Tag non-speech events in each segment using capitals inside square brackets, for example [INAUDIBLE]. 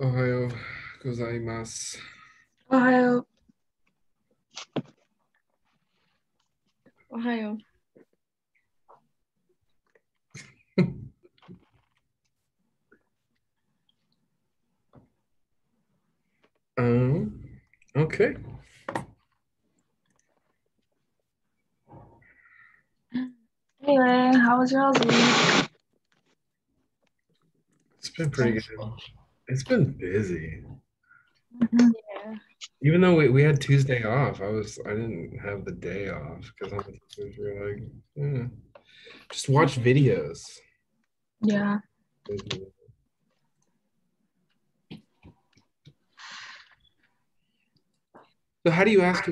Ohio gozaimasu. Ohio. Ohio. [LAUGHS] um, okay. Anyway, how was your week? It's been pretty good. It's been busy. Mm-hmm. Yeah. Even though we, we had Tuesday off, I was I didn't have the day off because I was like, yeah. just watch videos. Yeah. So how do you ask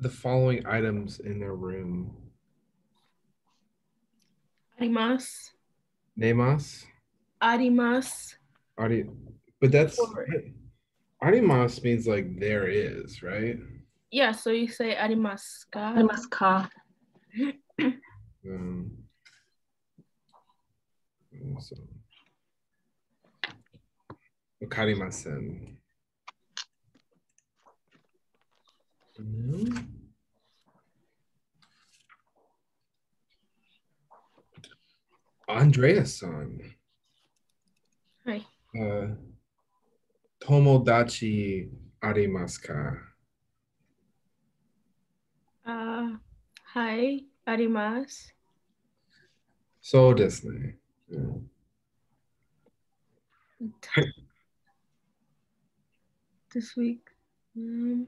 the following items in their room? Arimas. Namas. Arimas. Ari, but that's or, Arimas means like there is, right? Yeah, so you say arimaska. Arimaska. um, so. Wakarimasen. Mm-hmm. Andreas son Uh, tomodachi arimasu ka? あはい、あります。そうですね。うん。 This week. Um,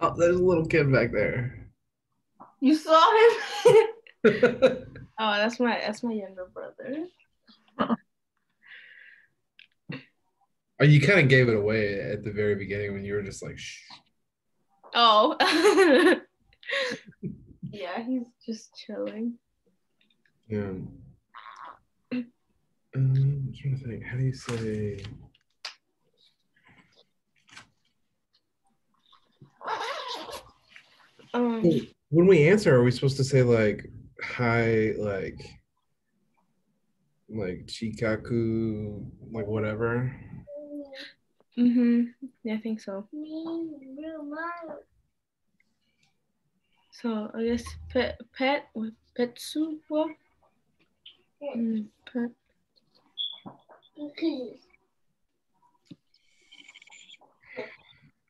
Oh, there's a little kid back there. you saw him? [LAUGHS] oh, that's my that's my younger brother. [LAUGHS] Oh, you kind of gave it away at the very beginning when you were just like, shh. Oh. [LAUGHS] yeah, he's just chilling. Yeah. Um, I'm trying to think. How do you say? Um, When we answer, are we supposed to say like hi, like, like chikaku, like whatever? Mm-hmm. Yeah, I think so. So I guess pet pet with petsu what? Mm, pet.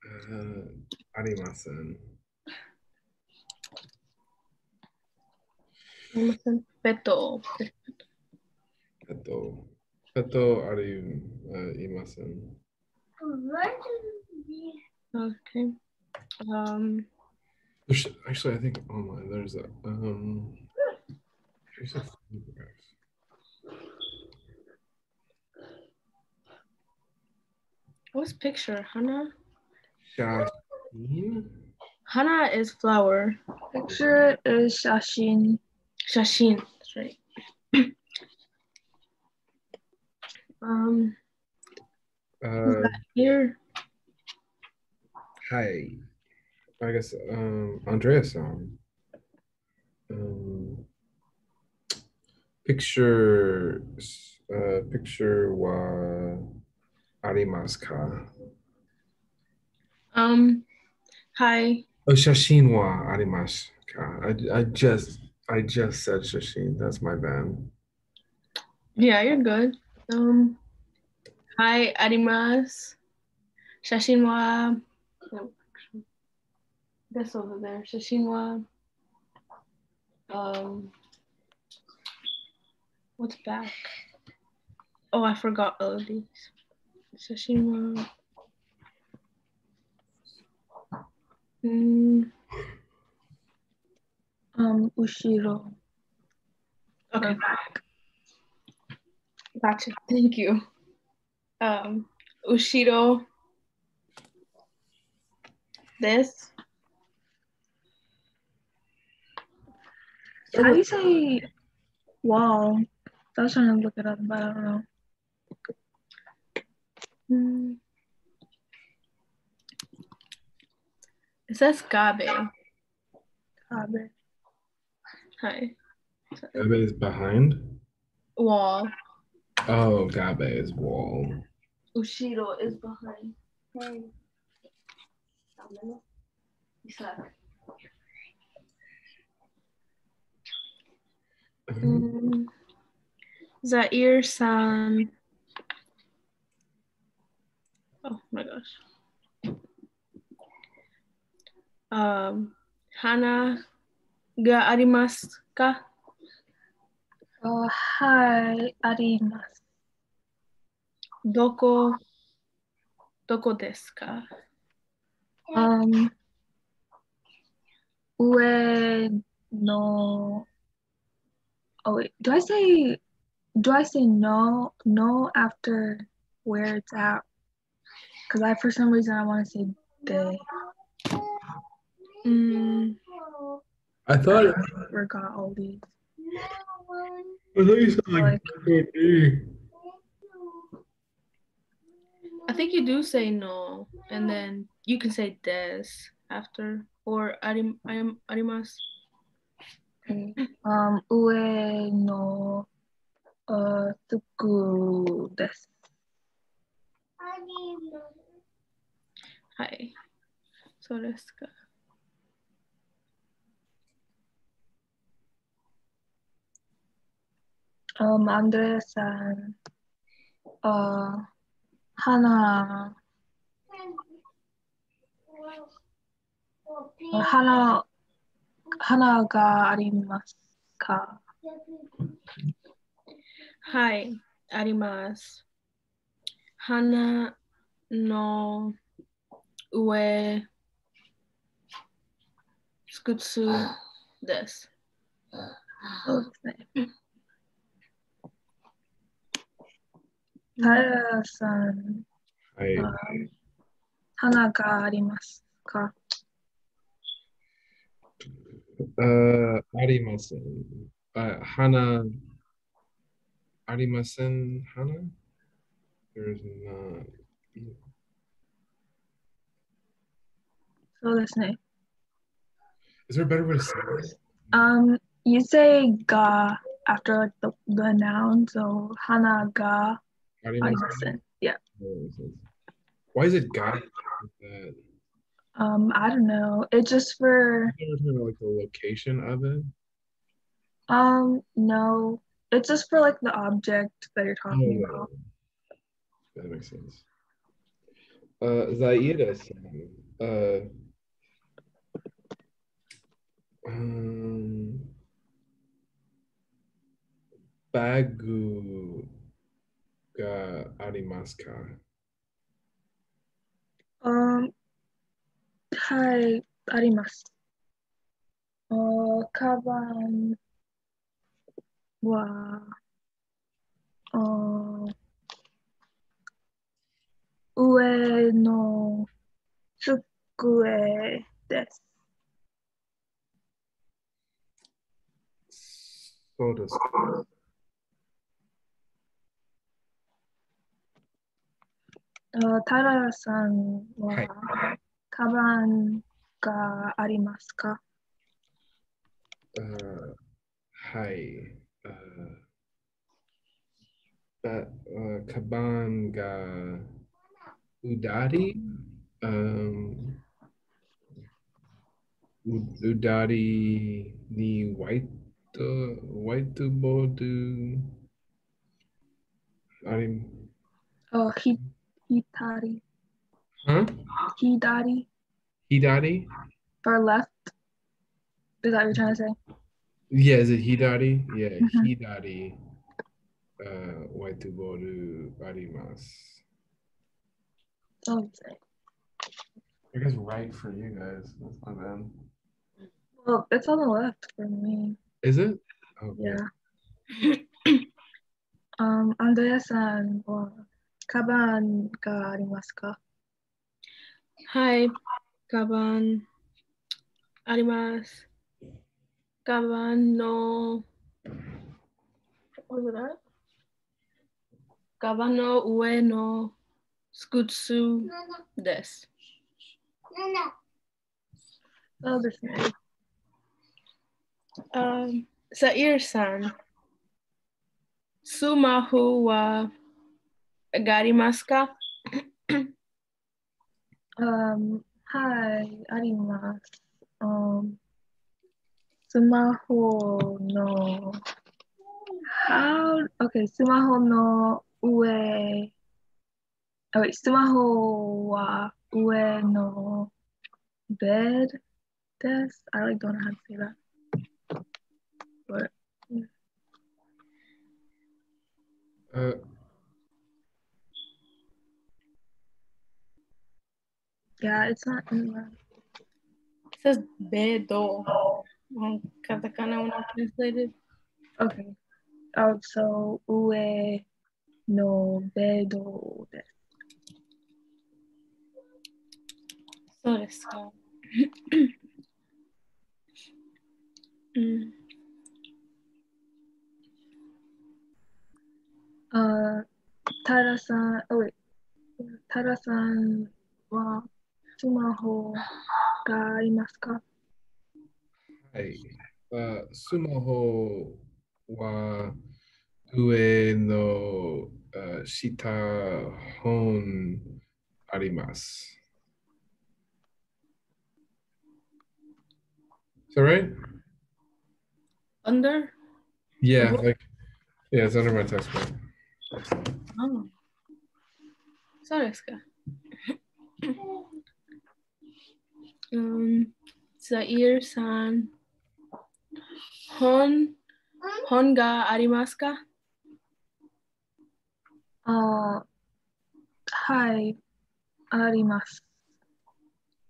Uh, arimasen. Peto. Peto. Peto ari uh, imasen. Okay. Um. There's, actually, I think online there's a um. There's a photograph. What's picture? Hannah? Shashin? Hannah is flower. Picture is Shashin. Shashin. That's right. [CLEARS THROAT] um. Uh, Here. hi. I guess um Andreas song. Um, picture uh picture wa arimasu ka? Um. Hi. Oh, shashin wa arimasu ka? I, I just I just said shashin. That's my bad. Yeah, you're good. Um. Hi, arimas. Shashin wa. no, That's over there. Shashin wa. Um. What's back? Oh, I forgot all of these. Shashin wa. Mm, Um, Ushiro. okay. Gotcha. Thank you. Um, Ushido. This. How do you say wall? I was trying to look it up, but I don't know. Mm. It says Gabe. Kabe. Hi. Ebe is behind. Wall. Oh, Gabe is wall. Ushiro is behind. Hey. Isaac. Mm, Zaire san. Oh my gosh. Um, Hana ga arimasu ka? Uh, hi, arimasu. Doko, doko desu ka? Um, ue no. Oh wait, do I say do I say no no after where it's at? Because I for some reason I want to say de. Mm, I thought I Forgot all these. thought you said like I think you do say no, and then you can say des after or arim, arim, arimasu. Okay. Um, ue no uh tuku desu. Hi. So desu ka? Um, Andrea-san. Uh, 花花花がありますか？はい、あります。花の上、靴です。そうですね。Uh, Hana. Hana ga arimasu ka? Hi, arimasu. Hana no ue skutsu desu. Oh, that's nice. Tara-san. I Um, Hana ga arimasu ka? uh arimasen. Uh Hana arimasen Hana? There's not So that's nice. is there a better way to say this? Um, you say ga after like the, the noun, so hana ga Arimasen? arimasen. Yeah. Why is it God? Um, I don't know. It just for I never talking about like the location of it. um no. It's just for like the object that you're talking Oh, about. that makes sense. Uh, Zaira san. Uh, um, bagu ga arimasu ka? Um, hi, arimasu. Uh, kaban wa uh, ue no tsukue desu. So タラさんは、はい、カバンがありますか？はい。カバンがうだり、うん、うだりにワイト、ワイトボードあり？あ、ヒッ hitari. huh? Hidari Hidari? for left. Is that what you're trying to say? Yeah, is it Hidari? Yeah, Mhm. Hidari. Uh, white bodu arimasu. Oh, say. I guess right for you guys. That's not bad. Well, it's on the left for me. Is it? Okay. Yeah. [COUGHS] Um, Andrea-san wa カバンがありますか？はい、カバンあります。カバンの、カバンの上のスクツです。そうですね。あ、サイルさん、スマホは garimasu ka? Um, hi, arimasu. Um, sumaho no. How? Okay, sumaho no ue. Oh wait, sumaho wa ue no bed desk. I like don't know how to say that. But Uh, Yeah, it's not anywhere. It says bedo. Katakana when I translated. Okay. Oh, so ue no bedo So desu [CLEARS THROAT] mm. Uh, Tara-san, oh wait, Tara-san は Tara-san, oh wait, Tara-san wa sumaho ga arimasu ka? はい。あスマホは上のあ下本あります。Is that right? Under? Yeah, like yeah, it's under my textbook. ああそうですか。um, Zaire San Hon Hon ga arimasu ka? Uh, hai, arimasu.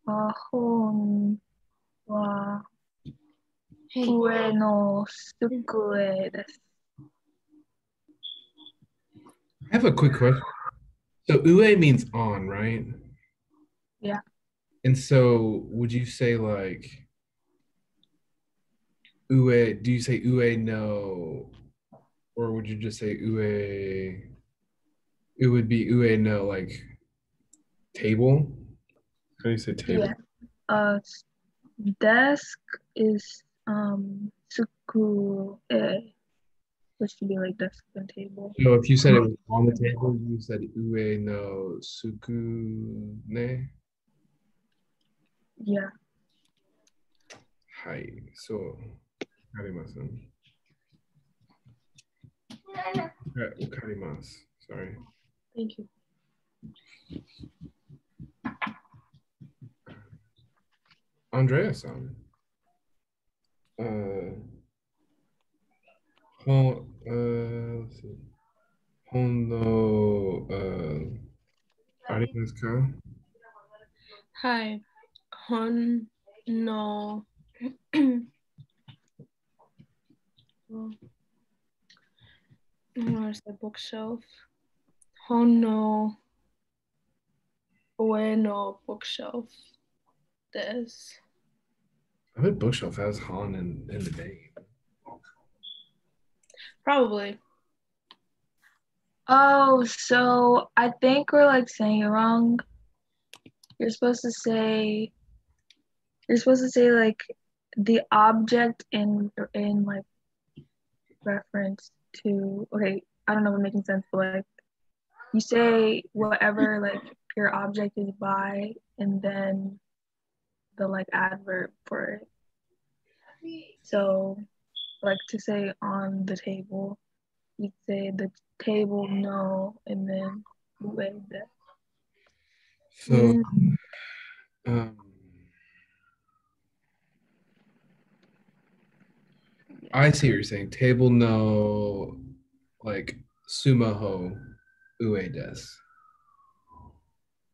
Uh, hon wa ue no sukue desu. I have a quick question. So ue means on, right? Yeah. And so would you say like ue do you say ue no or would you just say ue it would be ue no like table? How do you say table? Yeah. Uh, desk is um sukue, which should be like desk and table. So if you said it was on the table, you said ue no suku ne. Yeah. Hi. So, karimasu. Karimasu. Sorry. Thank you. Andrea-san. Uh, hon, uh, let's see. Hon no, uh, arimasu ka? Hon no. [CLEARS THROAT] Where's the bookshelf? Oh, Hono Bueno bookshelf. This. I bet bookshelf has Han in, in the name. Probably. Oh, so I think we're like saying it wrong. You're supposed to say you're supposed to say like the object in in like reference to okay, I don't know if I'm making sense, but like you say whatever like your object is by and then the like adverb for it. So like to say on the table, you'd say the table no and then ue de. So, Mm. um, I see what you're saying. Table no, like sumaho ue des.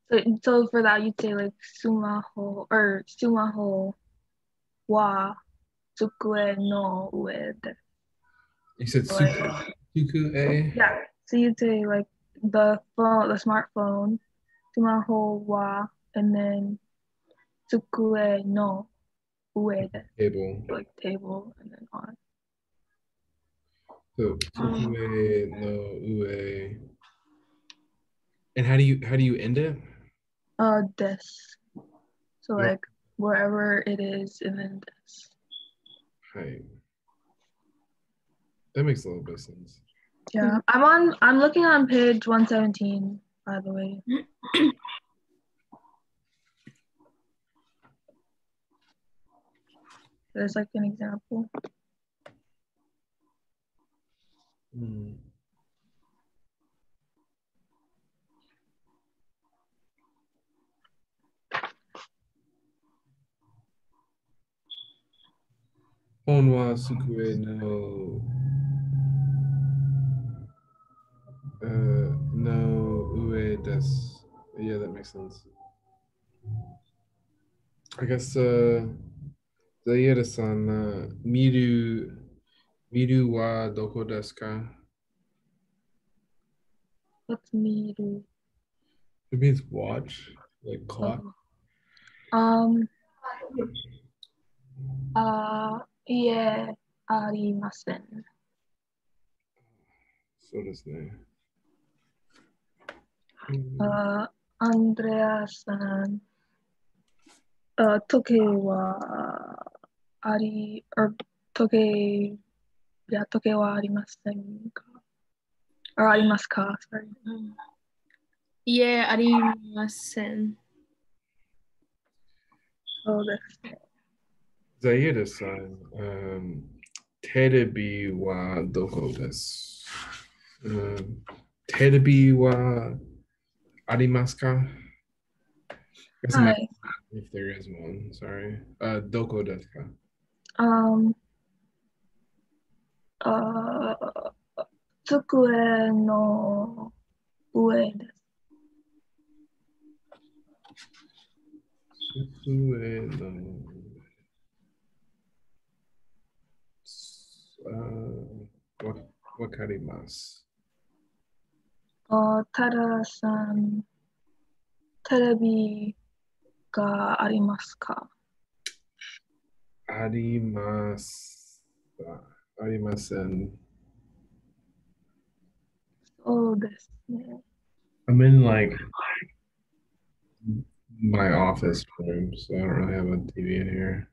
So, so for that you'd say like sumaho or sumaho wa tsukue no ue de. You said suku, suku e. Eh? Yeah. So you'd say like the phone, the smartphone, sumaho wa, and then tsukue no ue de, Table. like table and then on. So suku e no ue. And how do you how do you end it? Uh, des. So Yeah. like wherever it is, and then des. Hi. That makes a little bit of sense. Yeah, I'm on. I'm looking on page 117. By the way. There's like an example. Honwa Sukue no no ue des. Yeah, that makes sense. I guess uh Zaira-san, uh, miru Miru wa doko desu ka? What's miru? It means watch, like clock. Oh. Um. Uh, yeah, arimasen. So does they. Uh, Andrea-san, uh, toke wa ari, or toke や、時計はありませんか or ありますか Sorry. Um, yeah, arimasen. そうですね。 Zaira-san, um, terebi wa doko desu? Um, terebi wa arimasu ka? Guess I'm not- はい。 If there is one, sorry. Uh, doko desu ka? Um, あ机の上です。机の上。わわかります。あタラさん、テレビがありますか？あります。Arimasu. Arimasen. そうですね。 I'm in like my office room, so I don't really have a TV in here.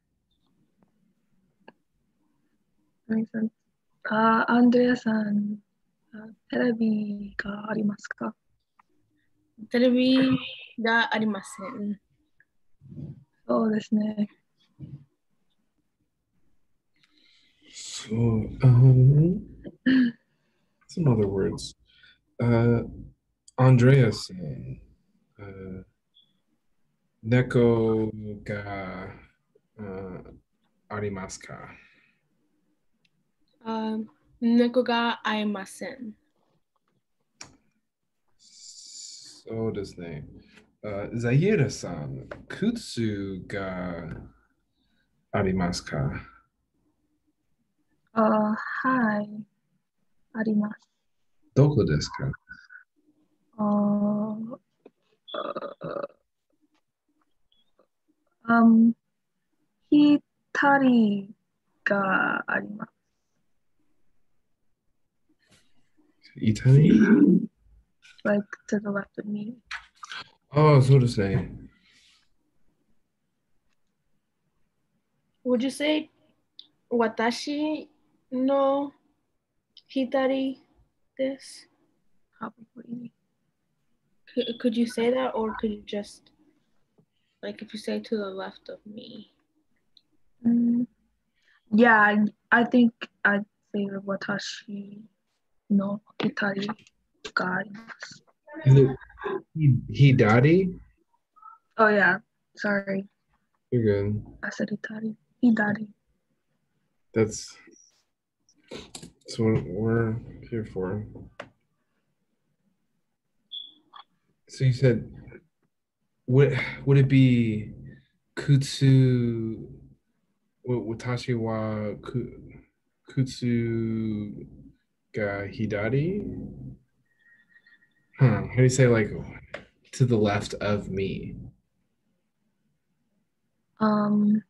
Makes sense. あーアンドレアさん、あテレビがありますか Terebi ga arimasen. そうですね。 So, um, some other words. Uh, Andreas, uh, neko ga uh, arimasu ka? Um, neko ga aimasen. So does name. Uh, Zaira-san, kutsu ga arimasu ka? Uh, hi. あります。どこですかあ、uh, uh, um, ヒタリがあります。イタリア ?like to the left of me. ああ、そうですね。Would you say watashi? No he hitari this? Probably. Could, could you say that or could you just like if you say to the left of me? Mm, yeah, I- I think I'd say watashi no hitari ga arimasu. Is he, Hidari? Oh yeah, sorry. You're good. I said hitari. Hidari. That's that's what we're here for. So you said would would it be kutsu watashi wa ku- kutsu ga hidari? Huh. How do you say like to the left of me? Um,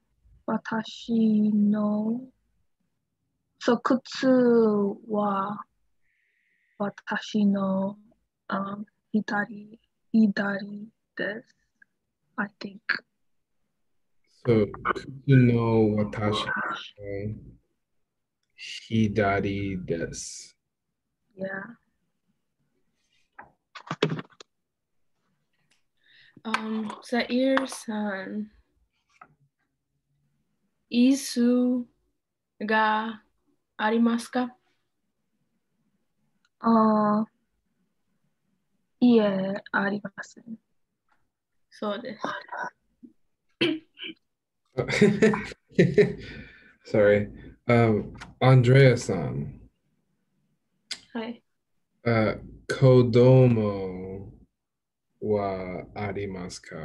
watashi no. So kutsu wa watashi no um hitari hidari desu. I think. So kutsu no watashi no hidari desu. Yeah. Um, Zaire-san. Isu ga ありますか？ああ、いえ、あります、ん。そうです。[LAUGHS] Sorry. Um, Andrea さん。はい。Uh, 子供はありますか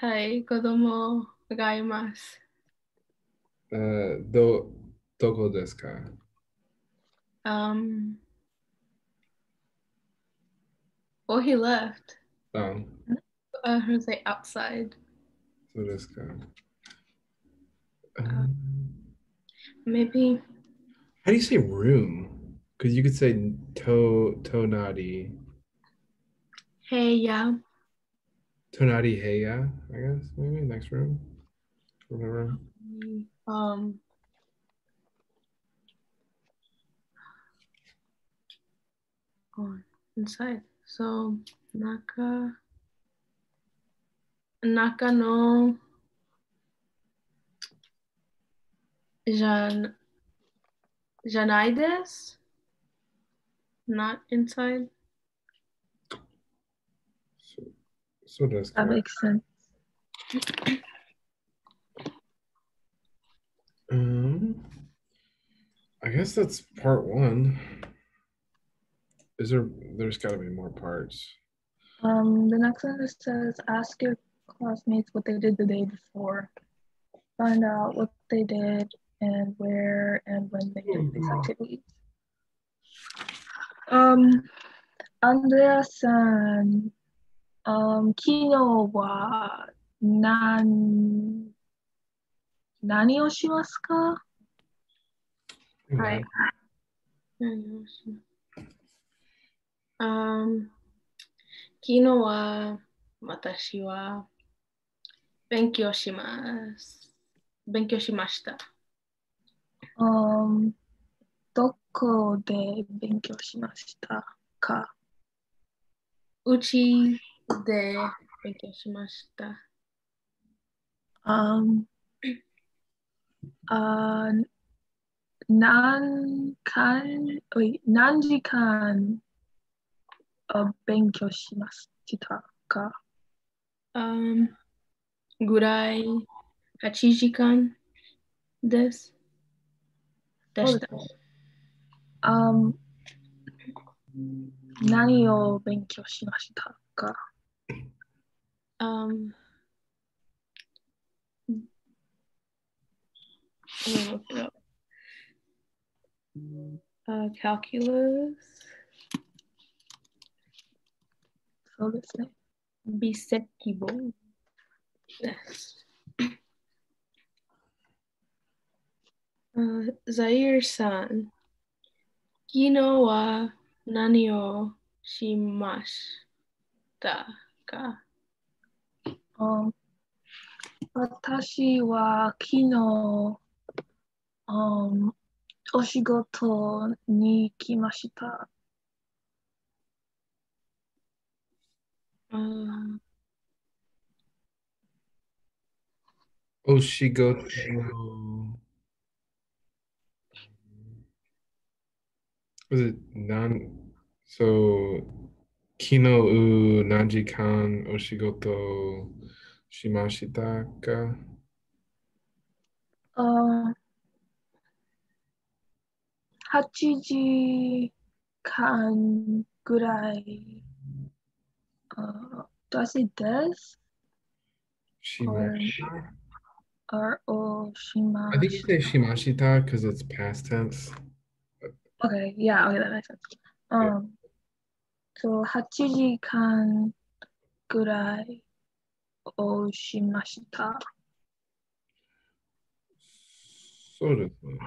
はい、子供がいます。Uh, do, doko desu? Um, well, he left. Oh, Uh, like outside. so desu ka? Um, Maybe. how do you say room? Because you could say to tonadi. Hey, yeah. Tonadi heya, I guess, maybe next room. Whatever. Um. On inside. So naka. Naka no. Jan. Janai desu? Not inside. So, so desu That ka? makes sense. Um, I guess that's part one. Is there? There's got to be more parts. Um, the next one says, ask your classmates what they did the day before. Find out what they did and where and when they did these activities. Um, Andrea さん、um, 昨日は何、何をします？Um, 昨日は私は勉強します。勉強しました。um, どこで勉強しましたか？うちで勉強しました。Um, あー何間、wait 何時間あ勉強しましたか Um, ぐらい8時間です。でした。um, 何を勉強しましたか？Um, Mm-hmm. Uh, calculus. Bisectible. Yes. Uh, Zaire san, kino wa nani o shimashita ka? Um, watashi wa kino um, お仕事に行きました。うん、お仕事。Was it なん、so, 昨日何時間お仕事しましたかあ、uh, 8時間ぐらい。あ do I say des? Shimashita. Or o shima? I think you say shimashita because it's past tense. Okay, yeah, okay, that makes sense. Um, so 8時間ぐらいをしました。そうですね。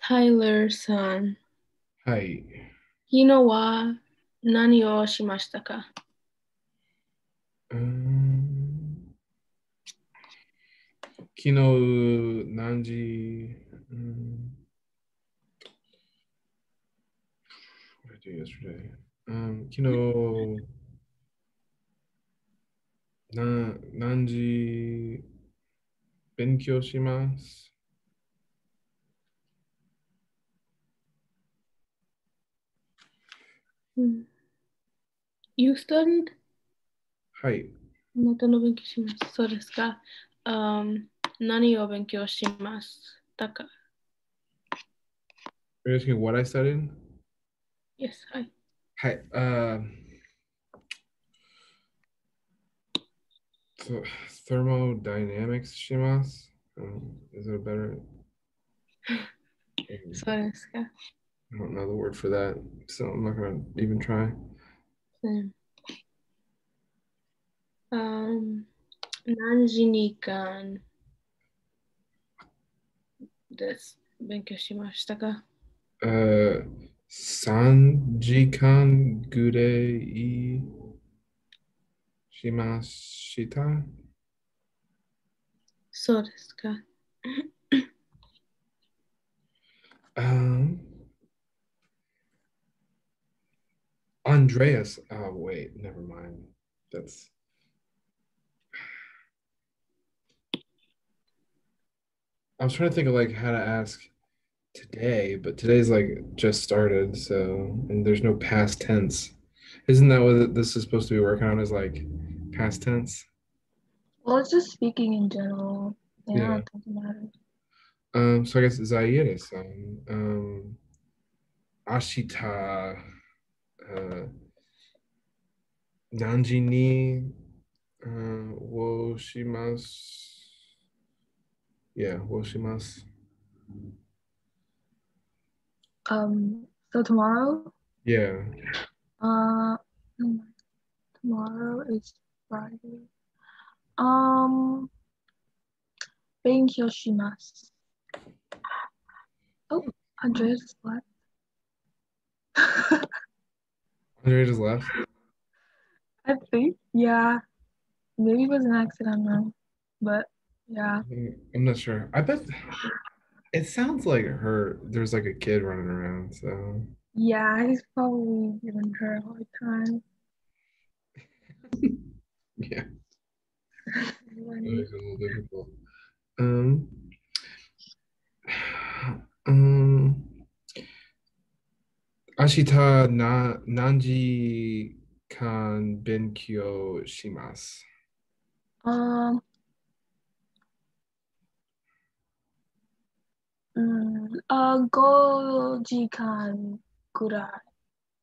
タイラーさん。はい。昨日は何をしましたか？うん。昨日何時、うん。昨日、[LAUGHS] な何時？Um, Kino na, Nanji Benkyou shimasu. Hmm. You studied? はい。あなたの勉強します。そうですか。Um, 何を勉強しますだか Are you asking what I studied? Yes, はい。はい。Uh, thermodynamics shimas? Um, is it a better? [LAUGHS] I don't know the word for that, so I'm not gonna even try. Nanjinikan desu benkyou shimashita ka? Uh, sanjikan gurei shimashita? So desu ka. um, Andreas, oh wait, never mind. That's I was trying to think of like how to ask today, but today's like just started, so and there's no past tense. Isn't that what this is supposed to be working on? Is like past tense? Well, it's just speaking in general. Yeah, Yeah. it matters. Um, so I guess Zaire-san. Um, Ashita. Uh, Nanji ni uh, wo shimasu. Yeah, wo shimasu. Um, so tomorrow, Yeah. uh, tomorrow is Friday. Um, being Yoshimas. Oh, Andre just left. [LAUGHS] Andre just left. I think, yeah. Maybe it was an accident, though. But yeah. I'm not sure. I bet it sounds like her. There's like a kid running around, so. Yeah, he's probably giving her a hard time. [LAUGHS] Yeah. difficult. Um, um, 明日な何時間勉強します。あうん、あ五時間ぐらい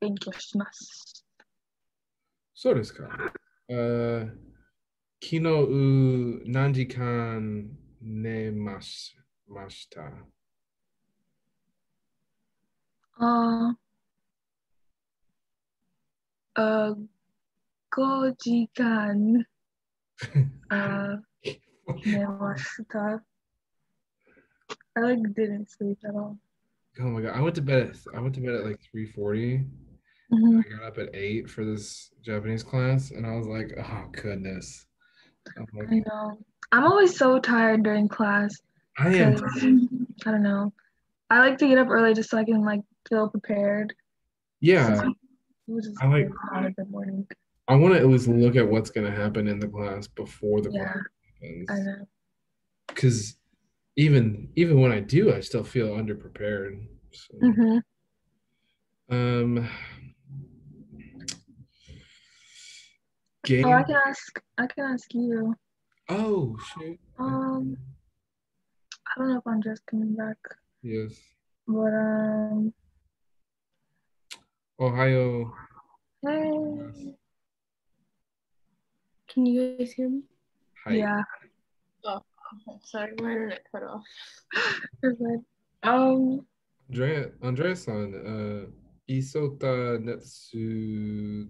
勉強します。そうですか。uh, kino u nanjikan ne mas mashita? Uh, uh, gojikan [LAUGHS] uh. I like didn't sleep at all. Oh my god! I went to bed. At, I went to bed at like three forty. Mhm. I got up at eight for this Japanese class, and I was like, "Oh goodness!" I'm I know. I'm always so tired during class. I am. I don't know. I like to get up early just so I can like feel prepared. Yeah, I like- not a good morning. I want to at least look at what's gonna happen in the class before the Yeah, class I know. Because even even when I do, I still feel underprepared. So. hmm Um. Game. Oh, I can ask. I can ask you. Oh shoot. Um, I don't know if I'm just coming back, Yes. but um, Ohio. hey, Can you guys hear me? Hi. yeah, Oh, Sorry, my internet cut off. you're good. Um, Andrea Andrea-san, uh, isota netsu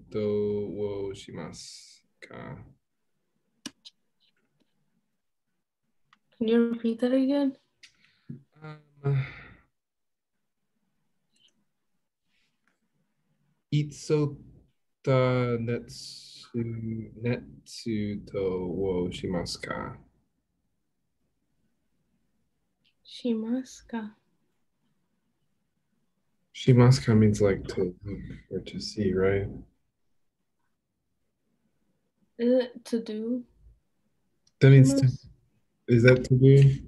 do wo shimasu ka? Can you repeat that again? Um, Itsota netsu netsu to wo shimasu ka? Shimaska. Shimaska means like to look or to see, right? Is it to do? That means to, is that to do?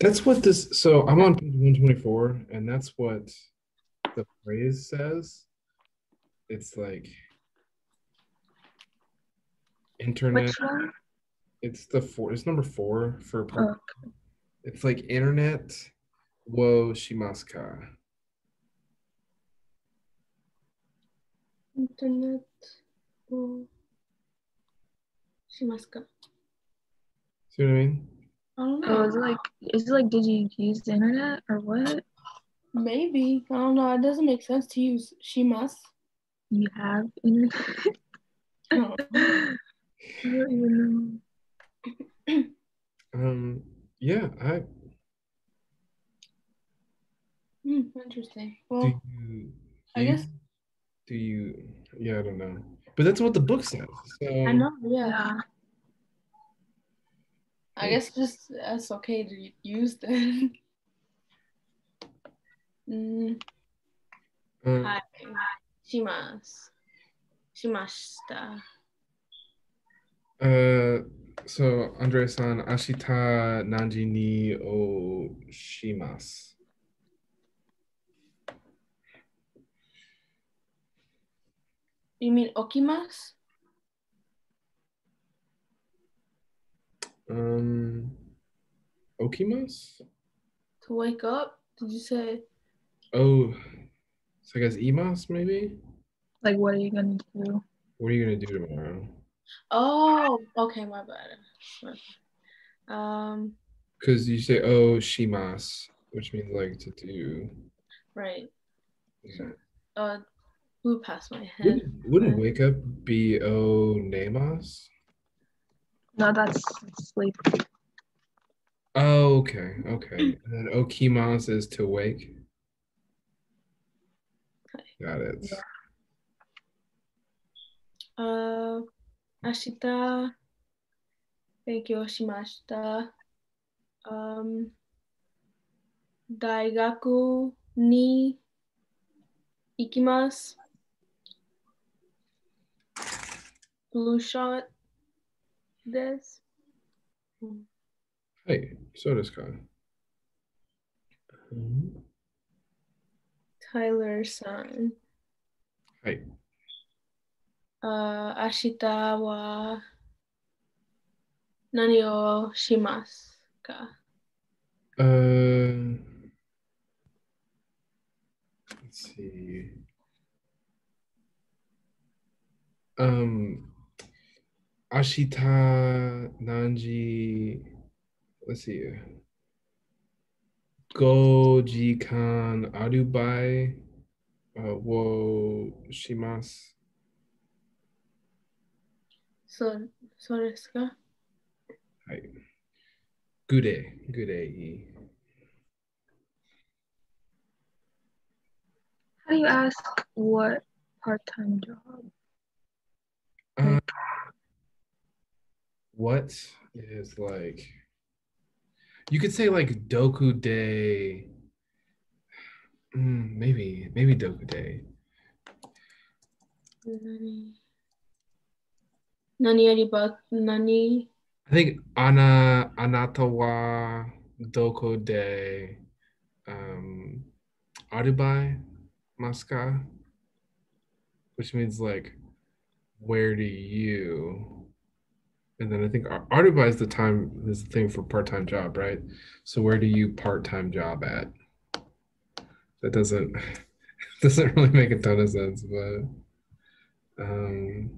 That's what this. So I'm on page 124, and that's what the phrase says. It's like internet. It's the four. It's number four for. Oh, It's like internet. Wo shimaska. Internet. Oh. Shimaska. See what I mean? I don't know. oh, is it like is it like did you use the internet or what? Maybe. I don't know. It doesn't make sense to use shimas. You have internet? No. [LAUGHS] I don't even know. [CLEARS THROAT] Um. Yeah. I. Hmm, interesting. Well, you? I guess- Do you? Yeah. I don't know. But that's what the book says. So. I know. Yeah. Yeah. I guess just that's okay to use then. [LAUGHS] mm, Uh, hi. Shimas. Shimashita. uh. So Andre-san, ashita nanji ni o shimasu. You mean okimas? Um. Okimas? To wake up? Did you say? Oh. So I guess imas maybe. Like what are you gonna do? What are you gonna do tomorrow? Oh, okay, my bad. Um, Because you say oh shimas, which means like to do. right. Yeah. Uh, who passed my head? Wouldn't, wouldn't wake up be oh nemas? No, that's sleep. Oh, okay, okay. And [CLEARS THROAT] then okimas is to wake. Got it. Yeah. Uh, 明日勉強しました。Um, 大学に行きます。 blue shot this. Hey, so does Khan. Um, Tyler san. Hi. Uh, ashita wa nani o shimasu ka? Uh, let's see. Um, Ashita Nanji. Let's see here. Goji Kan Arubai uh, wo shimas. So, so desu ka? Hi. Gude, gude. How do you ask what part-time job? Uh, what is like you could say like Doku Day. Hmm, maybe, maybe Doku Day. Nani. Nani Nani. I think Ana Anatawa Doku Day um Arubai Maska, which means like where do you and then I think arubaito is the time is the thing for part-time job, right? So where do you part-time job at? That doesn't [LAUGHS] doesn't really make a ton of sense, but um,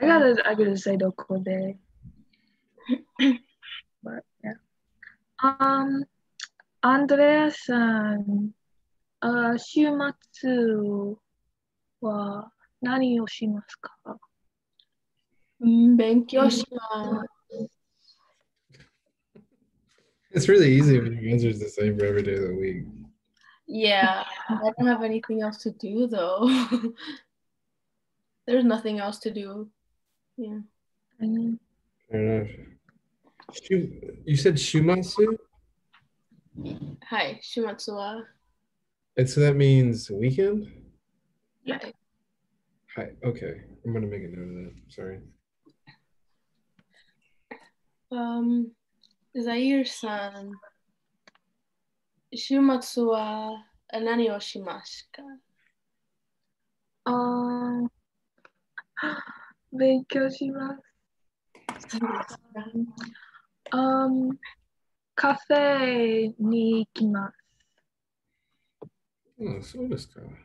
I gotta I gotta say the cool day, but yeah. Um, Andrea-san, um, uh, 週末は何をしますかうん勉強します。 it's really easy when your answer is the same for every day of the week. Yeah, [LAUGHS] I don't have anything else to do though. [LAUGHS] There's nothing else to do. Yeah.うん Fair enough. Shu- you said shumatsu, Hi, Shumatsu wa. and so that means weekend. Hi. Hi. Okay, I'm gonna make a note of that. Sorry. Um, Zaire-san. Shumatsu wa nani o shimasu ka? Um, 勉強します。Um, カフェに行きます。 Oh, so this guy.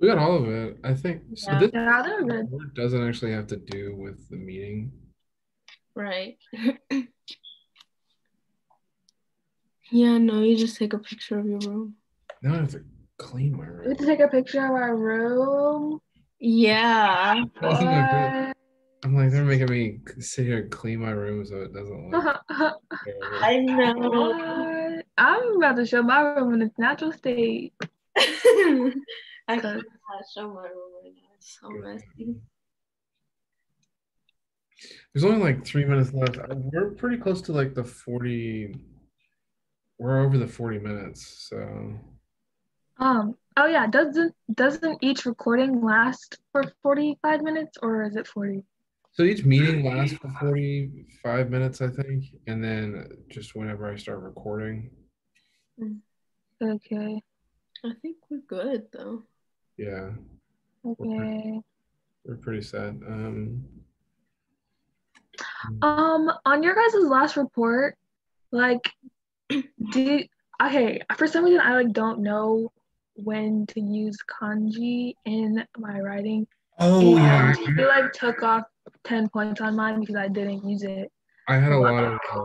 We got all of it. I think so. Yeah. This Yeah, they're good. word doesn't actually have to do with the meeting. right. [LAUGHS] yeah, no, you just take a picture of your room. Now I have to clean my room. We room. have to take a picture of our room. Yeah. [LAUGHS] Oh, That's not good. What? I'm like they're making me sit here and clean my room so it doesn't look. [LAUGHS] I know. I'm about to show my room in its natural state. I can't show my room right now. It's so messy. There's only like three minutes left. Uh, We're pretty close to like the 40. We're over the 40 minutes. So Um. Oh yeah. Doesn't doesn't each recording last for 45 minutes or is it 40? so each meeting lasts for 45 minutes, I think, and then just whenever I start recording. Okay. I think we're good though. Yeah, Okay. we're pretty sad. Um, Um. On your guys' last report, like, [CLEARS THROAT] do okay. For some reason, I like don't know when to use kanji in my writing. oh yeah, And you like took off 10 points on mine because I didn't use it. I had a lot of uh,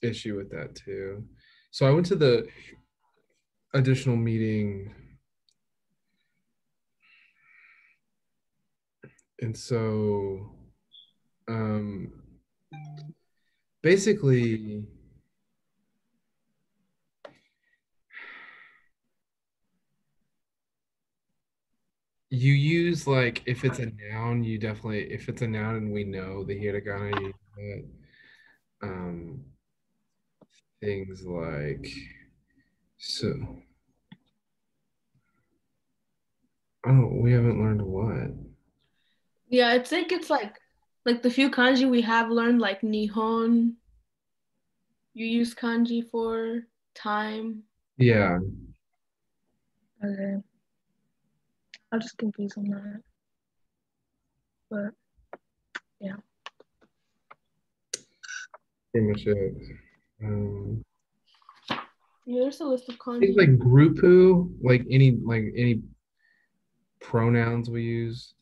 issue with that too. So I went to the additional meeting. And so um basically you use like if it's a noun, you definitely if it's a noun and we know the hiragana, you. Um, things like so. Oh, we haven't learned what. Yeah, I think it's like like the few kanji we have learned, like nihon. You use kanji for time. Yeah, Okay. I'll just confuse on that. But yeah. pretty much it. Um, Yeah, there's a list of kanji. things like grupu, like any like any pronouns we use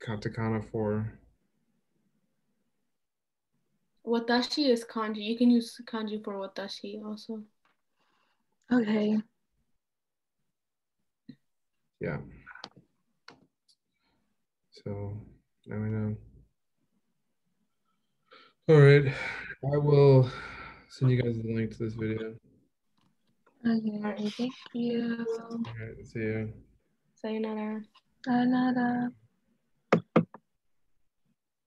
katakana for. Watashi is kanji. You can use kanji for watashi also. okay. Yeah. So now we know. All right. I will send you guys the link to this video. Okay. Thank you. All right. See you. Sayonara. Sayonara.